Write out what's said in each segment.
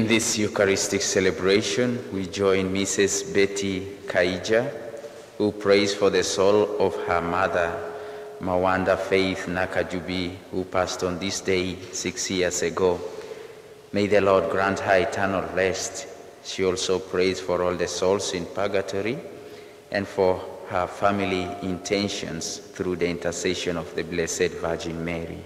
this Eucharistic celebration, we join Mrs. Betty Kaija, who prays for the soul of her mother, Mawanda Faith Nakajubi, who passed on this day six years ago. May the Lord grant her eternal rest. She also prays for all the souls in purgatory and for her family intentions through the intercession of the Blessed Virgin Mary.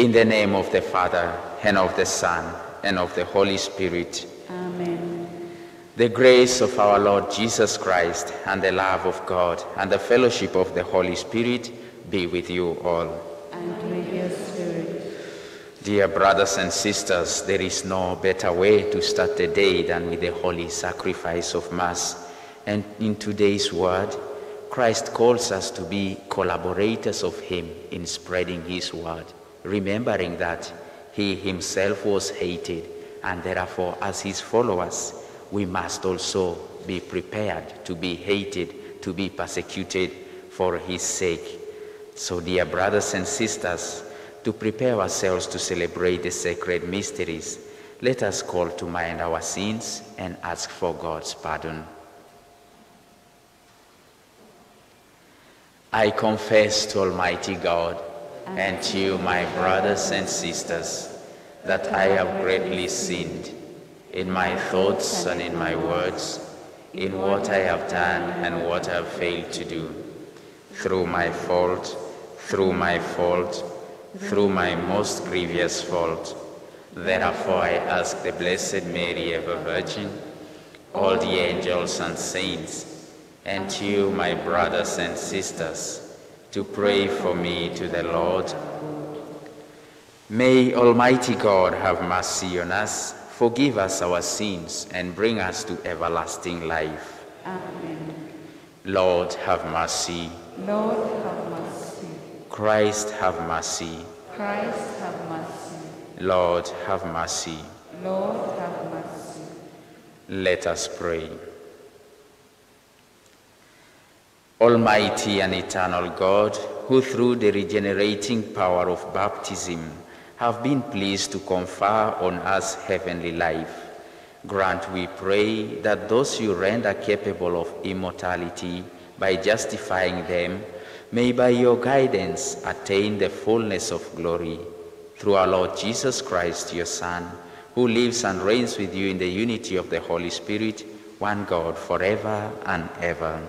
In the name of the Father, and of the Son, and of the Holy Spirit. Amen. The grace of our Lord Jesus Christ, and the love of God, and the fellowship of the Holy Spirit be with you all. And with your spirit. Dear brothers and sisters, there is no better way to start the day than with the holy sacrifice of Mass. And in today's word, Christ calls us to be collaborators of Him in spreading His word, remembering that He Himself was hated, and therefore, as His followers, we must also be prepared to be hated, to be persecuted for His sake. So, dear brothers and sisters, to prepare ourselves to celebrate the sacred mysteries, let us call to mind our sins and ask for God's pardon. I confess to Almighty God and to you, my brothers and sisters, that I have greatly sinned in my thoughts and in my words, in what I have done and what I have failed to do, through my fault, through my fault, through my most grievous fault. Therefore I ask the Blessed Mary, ever Virgin, all the angels and saints, and you, my brothers and sisters, to pray for me to the Lord. May Almighty God have mercy on us, forgive us our sins, and bring us to everlasting life. Amen. Lord, have mercy. Lord, have mercy. Christ, have mercy. Christ, have mercy. Lord, have mercy. Lord, have mercy. Let us pray. Almighty and eternal God, who through the regenerating power of baptism have been pleased to confer on us heavenly life, grant, we pray, that those you render capable of immortality by justifying them may by your guidance attain the fullness of glory. Through our Lord Jesus Christ, your Son, who lives and reigns with you in the unity of the Holy Spirit, one God, forever and ever.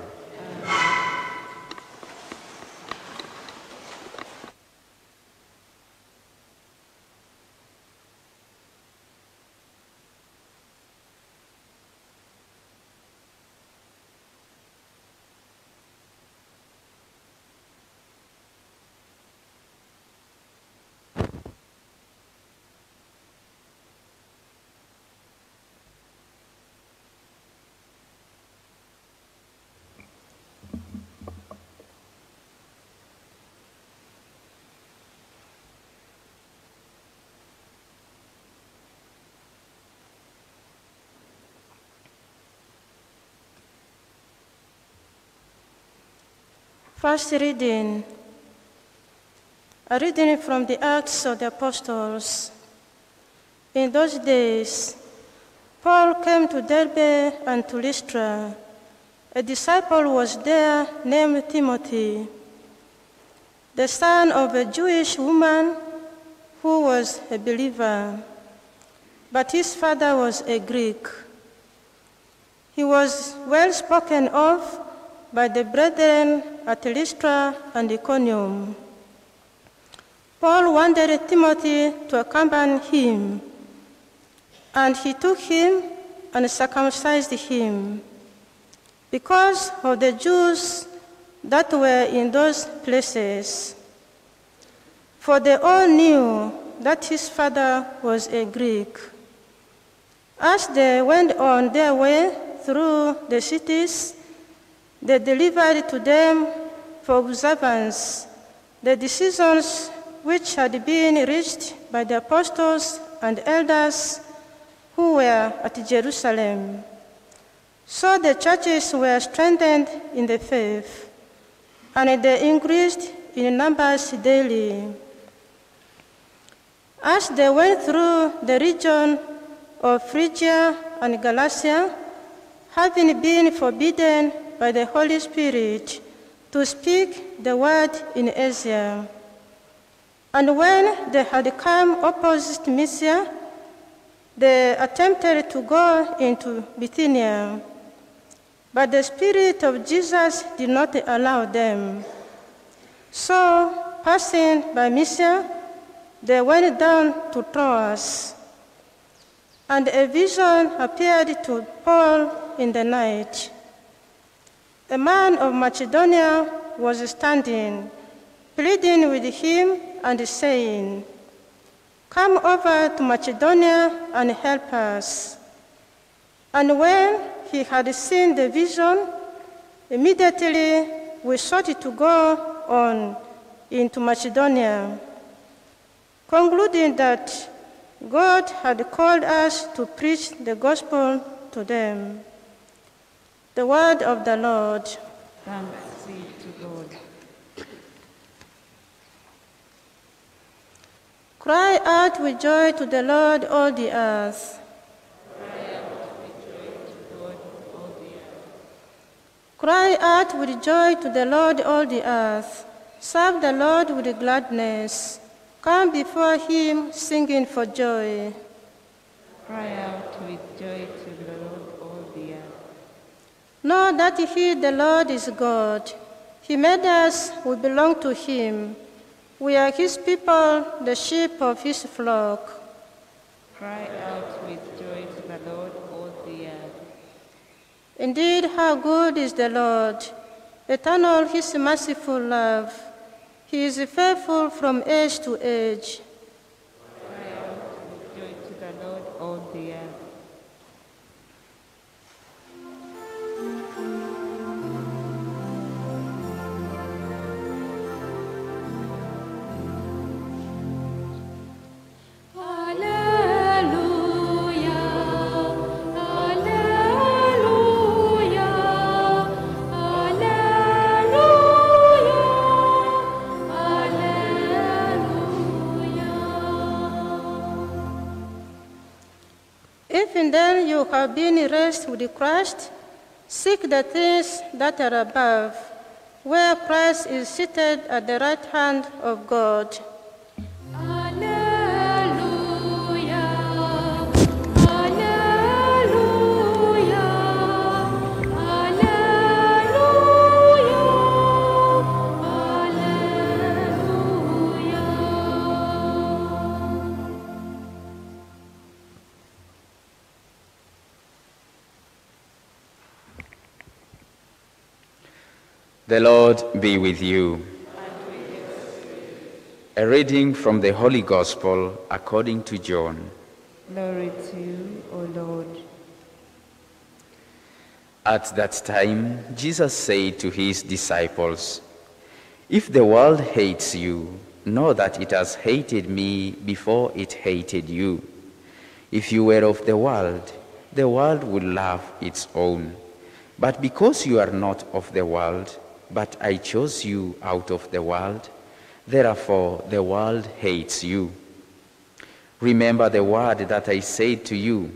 First reading. A reading from the Acts of the Apostles. In those days, Paul came to Derbe and to Lystra. A disciple was there named Timothy, the son of a Jewish woman who was a believer, but his father was a Greek. He was well spoken of by the brethren at Lystra uh, and Iconium. Paul wanted Timothy to accompany him, and he took him and circumcised him because of the Jews that were in those places. For they all knew that his father was a Greek. As they went on their way through the cities, they delivered to them for observance the decisions which had been reached by the apostles and elders who were at Jerusalem. So the churches were strengthened in the faith, and they increased in numbers daily. As they went through the region of Phrygia and Galatia, having been forbidden by the Holy Spirit to speak the word in Asia. And when they had come opposite Mysia, they attempted to go into Bithynia. But the Spirit of Jesus did not allow them. So, passing by Mysia, they went down to Troas. And a vision appeared to Paul in the night. A man of Macedonia was standing, pleading with him and saying, Come over to Macedonia and help us. And when he had seen the vision, immediately we sought to go on into Macedonia, concluding that God had called us to preach the gospel to them. The word of the Lord. Thanks be to God. Cry out with joy to the Lord, all the earth. Cry out with joy to the Lord, all the earth. Serve the Lord with gladness. Come before him singing for joy. Cry out with joy to the Lord. Know that he, the Lord, is God. He made us, we belong to him. We are his people, the sheep of his flock. Cry out with joy to the Lord, all the earth. Indeed, how good is the Lord! Eternal his merciful love. He is faithful from age to age. Have been raised with Christ, seek the things that are above, where Christ is seated at the right hand of God. The Lord be with you. A reading from the Holy Gospel according to John. Glory to you, O Lord. At that time, Jesus said to his disciples, If the world hates you, know that it has hated me before it hated you. If you were of the world, the world would love its own. But because you are not of the world, but I chose you out of the world, therefore the world hates you. Remember the word that I said to you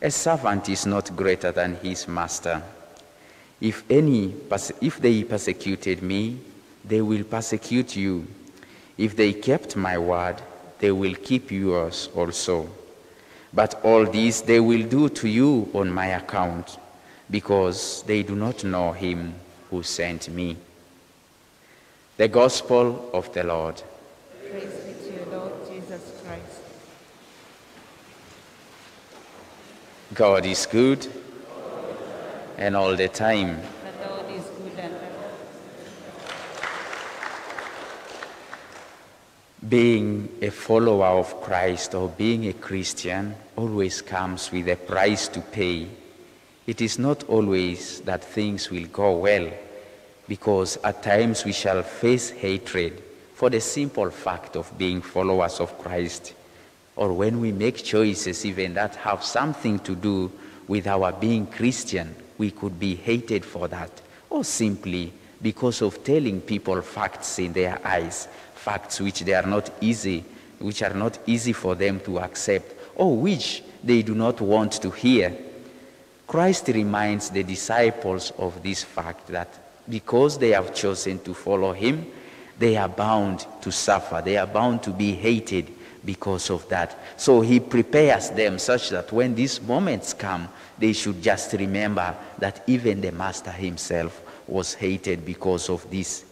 a servant is not greater than his master. If, any, if they persecuted me, they will persecute you. If they kept my word, they will keep yours also. But all this they will do to you on my account, because they do not know him who sent me. The Gospel of the Lord. Praise be to you, Lord Jesus Christ. God is good, and all the time. The Lord is good and. Being a follower of Christ or being a Christian always comes with a price to pay. It is not always that things will go well, because at times we shall face hatred for the simple fact of being followers of Christ, or when we make choices even that have something to do with our being Christian, we could be hated for that, or simply because of telling people facts in their eyes, facts which they are not easy which are not easy for them to accept, or which they do not want to hear. Christ reminds the disciples of this fact that because they have chosen to follow him, they are bound to suffer. They are bound to be hated because of that. So he prepares them such that when these moments come, they should just remember that even the Master himself was hated because of this.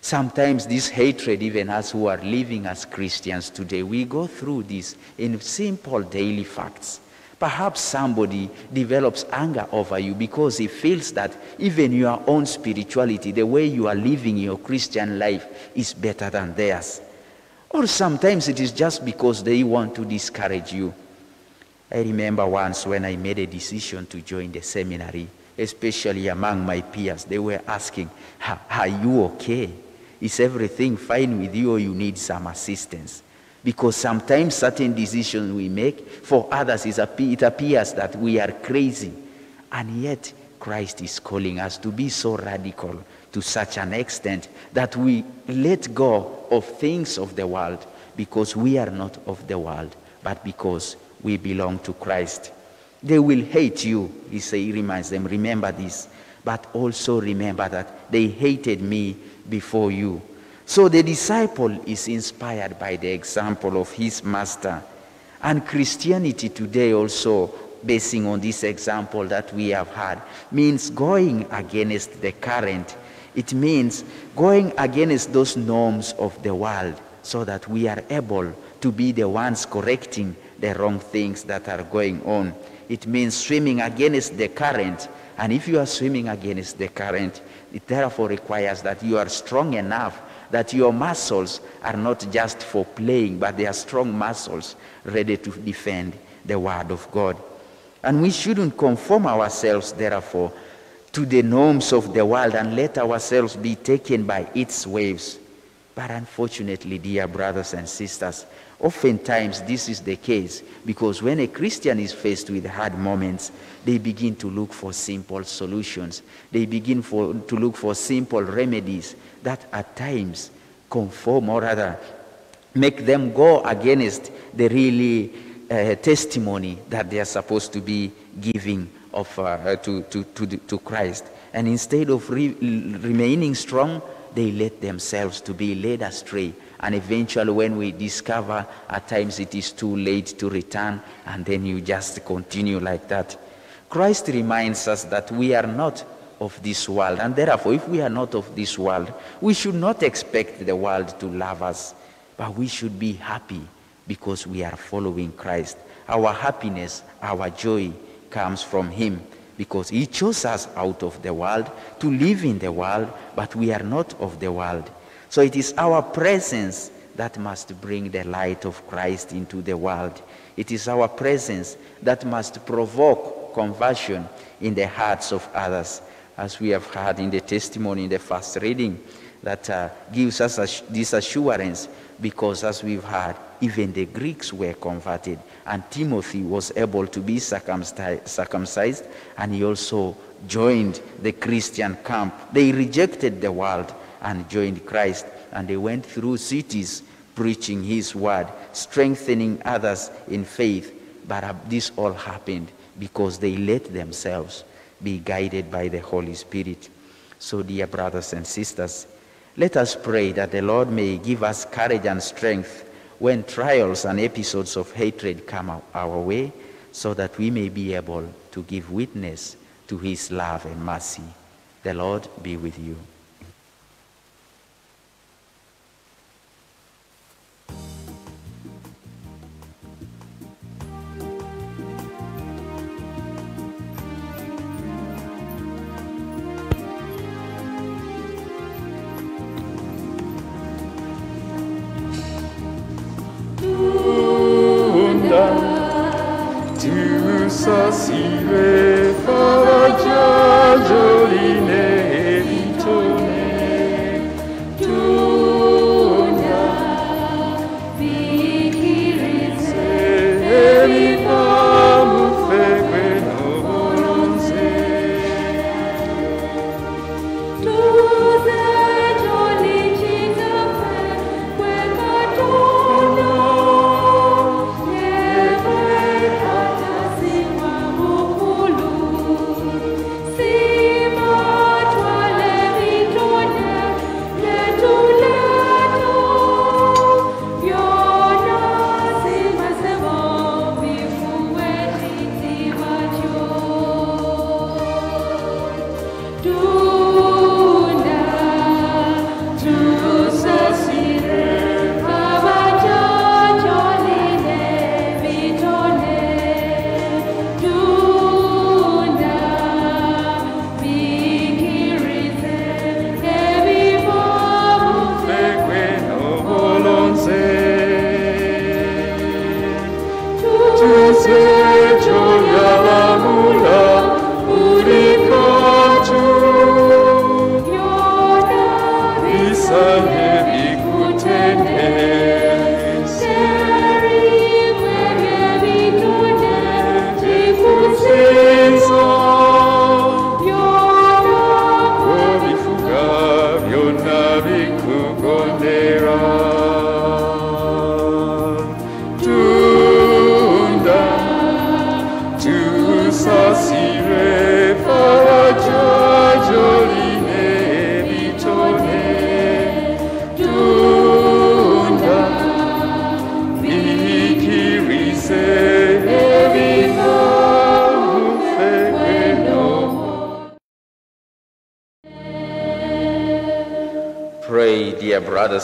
Sometimes this hatred, even us who are living as Christians today, we go through this in simple daily facts. Perhaps somebody develops anger over you because he feels that even your own spirituality, the way you are living your Christian life, is better than theirs. Or sometimes it is just because they want to discourage you. I remember once when I made a decision to join the seminary, especially among my peers, they were asking, Are you okay? Is everything fine with you or you need some assistance? Because sometimes certain decisions we make, for others it appears that we are crazy. And yet Christ is calling us to be so radical to such an extent that we let go of things of the world because we are not of the world, but because we belong to Christ. They will hate you, he, say, he reminds them, remember this, but also remember that they hated me before you. So the disciple is inspired by the example of his master. And Christianity today also, basing on this example that we have had, means going against the current. It means going against those norms of the world so that we are able to be the ones correcting the wrong things that are going on. It means swimming against the current. And if you are swimming against the current, it therefore requires that you are strong enough that your muscles are not just for playing, but they are strong muscles ready to defend the Word of God. And we shouldn't conform ourselves, therefore, to the norms of the world and let ourselves be taken by its waves. But unfortunately, dear brothers and sisters, oftentimes this is the case because when a Christian is faced with hard moments, they begin to look for simple solutions. They begin for, to look for simple remedies that at times conform or rather make them go against the really uh, testimony that they are supposed to be giving of, uh, to, to, to, to Christ. And instead of re- remaining strong, they let themselves to be led astray. And eventually when we discover at times it is too late to return, and then you just continue like that. Christ reminds us that we are not of this world. And therefore, if we are not of this world, we should not expect the world to love us, but we should be happy because we are following Christ. Our happiness, our joy comes from Him because He chose us out of the world to live in the world, but we are not of the world. So it is our presence that must bring the light of Christ into the world. It is our presence that must provoke conversion in the hearts of others as we have heard in the testimony in the first reading, that uh, gives us this assurance because, as we've heard, even the Greeks were converted, and Timothy was able to be circumcised, and he also joined the Christian camp. They rejected the world and joined Christ, and they went through cities preaching his word, strengthening others in faith. But uh, this all happened because they let themselves be guided by the Holy Spirit. So, dear brothers and sisters, let us pray that the Lord may give us courage and strength when trials and episodes of hatred come our way, so that we may be able to give witness to his love and mercy. The Lord be with you. Sacire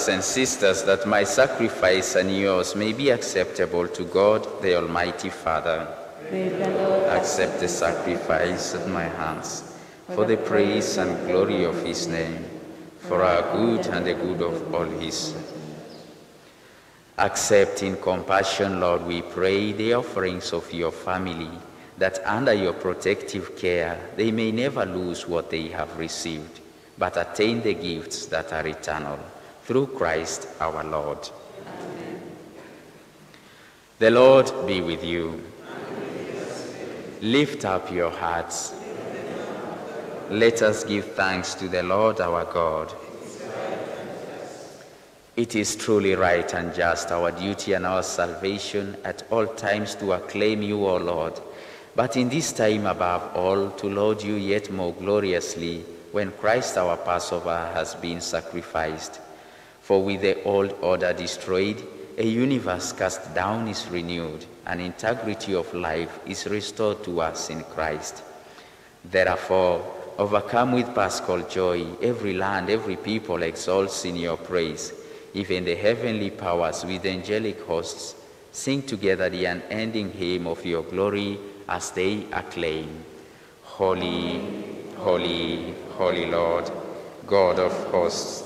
and sisters, that my sacrifice and yours may be acceptable to God, the Almighty Father. Accept the sacrifice at my hands for the praise and glory of his name, for our good and the good of all his. Accept in compassion, Lord, we pray, the offerings of your family, that under your protective care they may never lose what they have received, but attain the gifts that are eternal. Through Christ our Lord. Amen. The Lord be with you. Lift up your hearts. Let us give thanks to the Lord our God. It is truly right and just, our duty and our salvation at all times to acclaim you, O Lord, but in this time above all to laud you yet more gloriously when Christ our Passover has been sacrificed. For with the old order destroyed, a universe cast down is renewed, and integrity of life is restored to us in Christ. Therefore, overcome with paschal joy, every land, every people exalts in your praise. Even the heavenly powers with angelic hosts sing together the unending hymn of your glory as they acclaim. Holy, holy, holy Lord, God of hosts,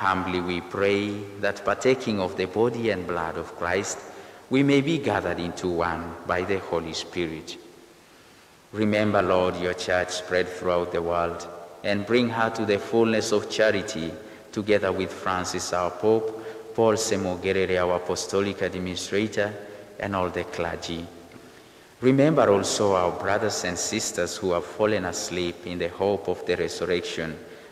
Humbly we pray that partaking of the body and blood of Christ, we may be gathered into one by the Holy Spirit. Remember, Lord, your church spread throughout the world, and bring her to the fullness of charity, together with Francis, our Pope, Paul Ssemogerere, our Apostolic Administrator, and all the clergy. Remember also our brothers and sisters who have fallen asleep in the hope of the resurrection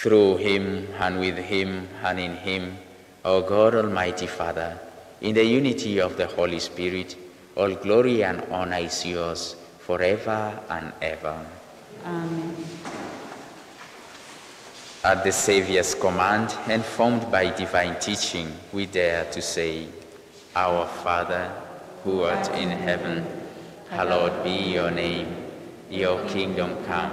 Through him and with him and in him, O God Almighty Father, in the unity of the Holy Spirit, All glory and honor is yours forever and ever. Amen. At the Saviour's command and formed by divine teaching, we dare to say, Our Father, who art in heaven, hallowed be your name. Your kingdom come,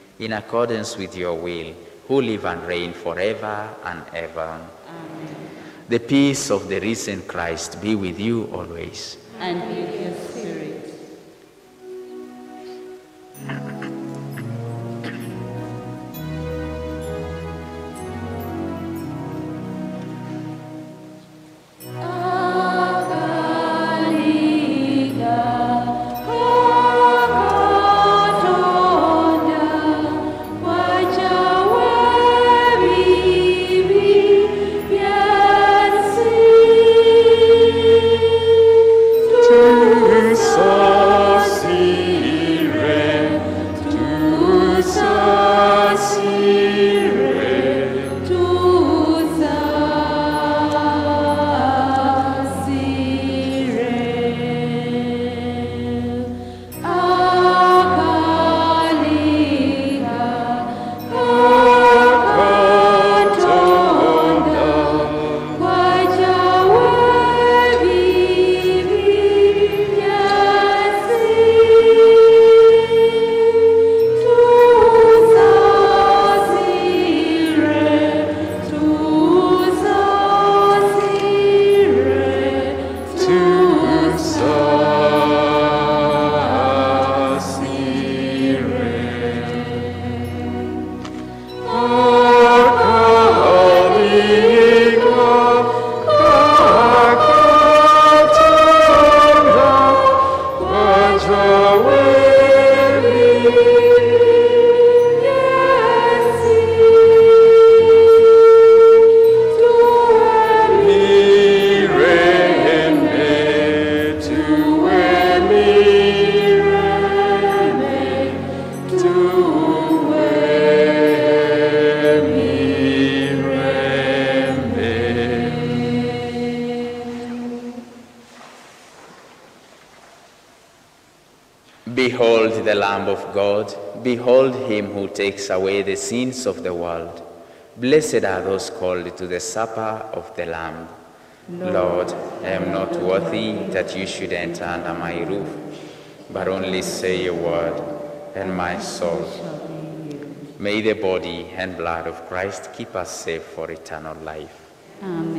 in accordance with your will, who live and reign forever and ever. Amen. The peace of the risen Christ be with you always. And with takes away the sins of the world. Blessed are those called to the supper of the Lamb. Lord, I am not worthy that you should enter under my roof, but only say a word, and my soul. May the body and blood of Christ keep us safe for eternal life. Amen.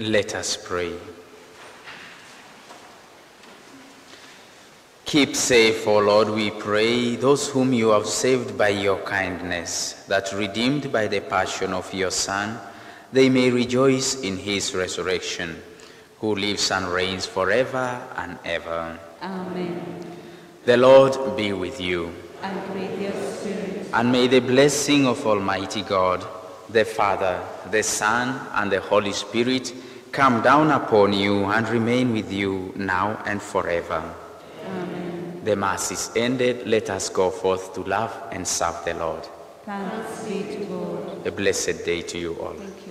Let us pray. Keep safe, O Lord, we pray, those whom you have saved by your kindness, that redeemed by the passion of your Son, they may rejoice in his resurrection, who lives and reigns forever and ever. Amen. The Lord be with you, And with your spirit, and may the blessing of Almighty God, the Father, the Son, and the Holy Spirit come down upon you and remain with you now and forever. Amen. The Mass is ended. Let us go forth to love and serve the Lord. Thanks be to God. A blessed day to you all. Thank you.